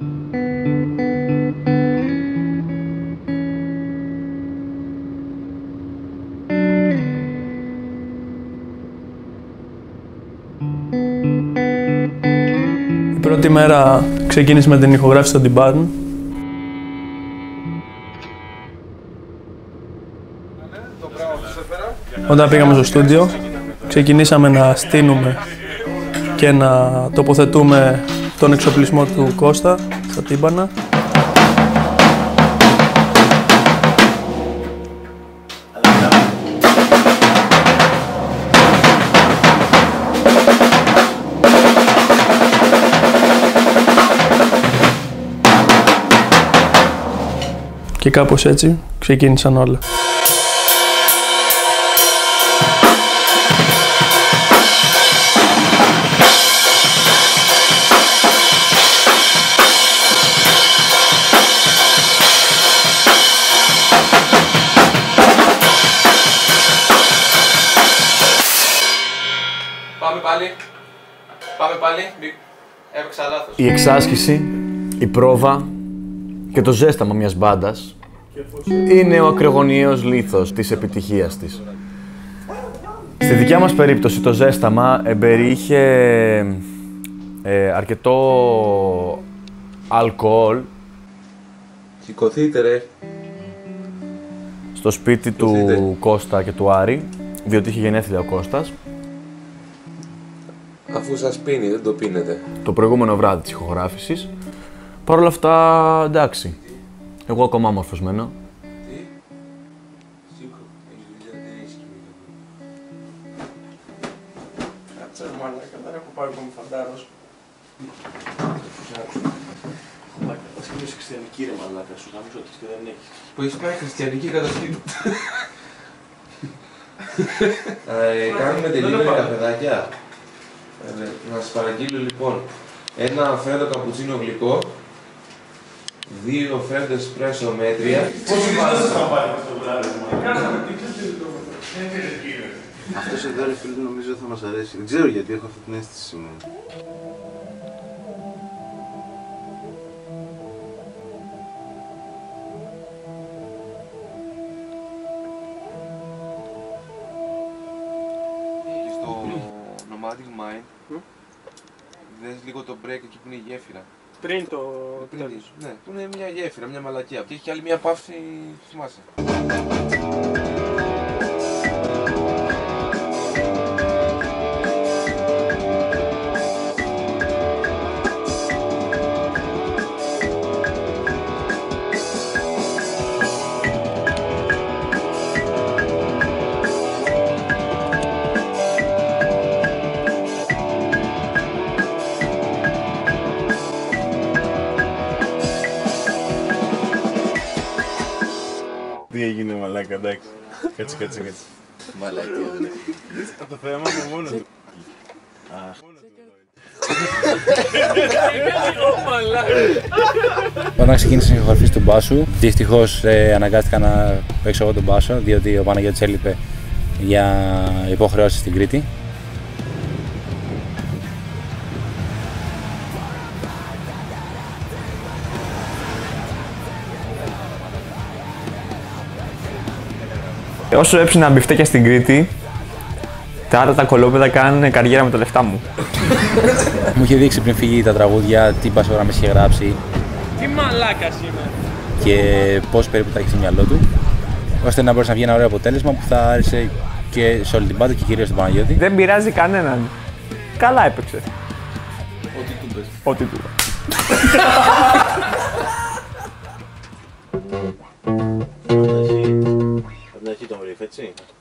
Η πρώτη μέρα ξεκίνησε με την ηχογράφηση των Tibetan. Όταν πήγαμε στο στούντιο, ξεκινήσαμε να στείνουμε και να τοποθετούμε τον εξοπλισμό του Κώστα στα τύμπανα. Και κάπως έτσι ξεκίνησαν όλα. Έπαιξα λάθος. Η εξάσκηση, η πρόβα και το ζέσταμα μιας μπάντας είναι ο ακρογωνιαίος λίθος της επιτυχίας της. Στη δικιά μας περίπτωση το ζέσταμα εμπεριείχε ε, αρκετό αλκοόλ Σηκωθείτε ρε. στο σπίτι του Σηκωθείτε. Κώστα και του Άρη, διότι είχε γενέθλια ο Κώστας, Αφού σας πίνει, δεν το πίνετε. το προηγούμενο βράδυ της ηχογράφησης. Παρ' όλα αυτά, εντάξει. Εγώ ακόμα όμορφος μένω. Κάτσε ρε μαλάκα, δεν έχω πάρει ακόμη φαντάρος. Σκύλος χριστιανική ρε μαλάκα, σου γαμίσω ότι και δεν έχεις. Που έχεις πάει χριστιανική κατασκήνη. ε, κάνουμε delivery καφεδάκια. Ε, να σας παραγγείλω λοιπόν ένα φρέντο καπουτσίνο γλυκό, δύο φρέντο εσπρέσο μέτρια. Πόσο βάζεις θα πάρει αυτό το βράδυ, Αυτός εδώ ρε φίλε νομίζω θα μας αρέσει. Δεν ξέρω γιατί έχω αυτή την αίσθηση σήμερα. Nomadic Mind, δες λίγο το break εκεί που είναι η γέφυρα. Πριν το Πριν, ναι, που είναι μια γέφυρα, μια μαλακία. Και έχει και άλλη μια παύση, θυμάσαι. Εντάξει. Κάτσε, κάτσε, κάτσε. Μαλακία δεν Το θέμα από μόνο του. Όταν ξεκίνησε η ηχογραφή του μπάσου, δυστυχώς ε, αναγκάστηκα να παίξω εγώ τον μπάσο, διότι ο Παναγιώτης έλειπε για υποχρεώσεις στην Κρήτη. Όσο έψηνα μπιφτέκια στην Κρήτη, τα άλλα τα κολόπεδα κάνουν καριέρα με τα λεφτά μου. Μου είχε δείξει πριν φύγει τα τραγούδια, τι μπασογραμμές είχε γράψει. Τι μαλάκας είμαι. και πώς περίπου τα έχεις στο μυαλό του, ώστε να μπορέσει να βγει ένα ωραίο αποτέλεσμα που θα άρεσε και σε όλη την πάντα και κυρίως στον Παναγιώτη. Δεν πειράζει κανέναν. Καλά έπαιξε. Ό,τι του πες. Ό,τι του 2015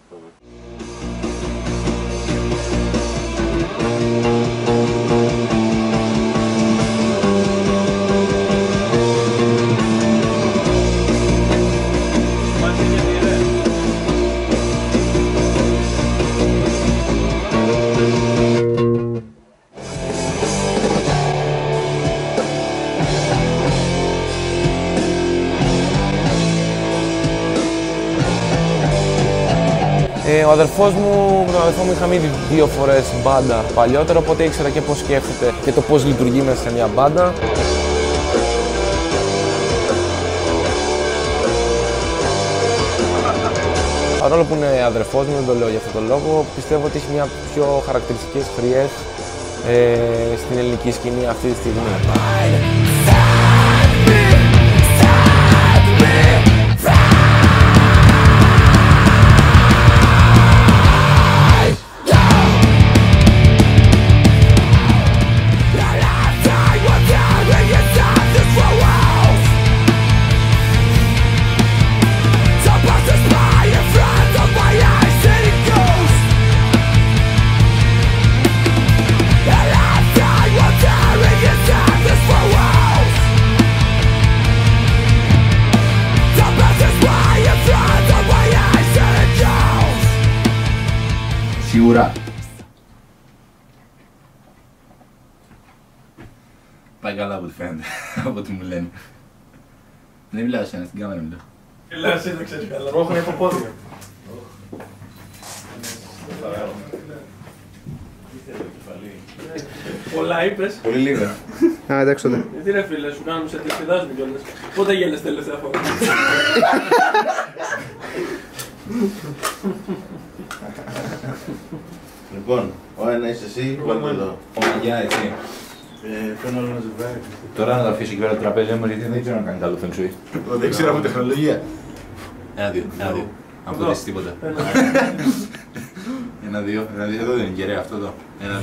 ο αδερφός μου, με τον αδερφό μου είχαμε ήδη δύο φορές μπάντα παλιότερα, οπότε ήξερα και πώς σκέφτεται και το πώς λειτουργεί μέσα σε μια μπάντα. Παρόλο που είναι αδερφός μου, δεν το λέω για αυτόν τον λόγο, πιστεύω ότι έχει μια πιο χαρακτηριστικές χρειές ε, στην ελληνική σκηνή αυτή τη στιγμή. Πάει καλά από ό,τι φαίνεται, από ό,τι μου λένε. Δεν μιλάω σε ένα, στην κάμερα μιλάω. Έλα, εσύ δεν ξέρεις καλά. Εγώ έχω από πόδια. Πολλά είπες. Πολύ λίγο. Α, εντάξει τότε. Γιατί ρε φίλε, σου κάνουμε σε τριφυδάζουν κιόλας. Πότε γέλες τελευταία φορά. Λοιπόν, ο ένα είσαι εσύ, πάμε εδώ. Γεια, έτσι. Ε, Φέρνω άλλο ένα ζευγάρι. Τώρα να το αφήσω εκεί πέρα το τραπέζι μου, γιατί δεν ξέρω να κάνει καλό feng shui. Δεν ξέρω από τεχνολογία. Ένα, δύο, ένα, δύο. Αν ποτέ τίποτα. Ένα, δύο, ένα, δύο. Εδώ δεν είναι κεραία αυτό εδώ. Ένα,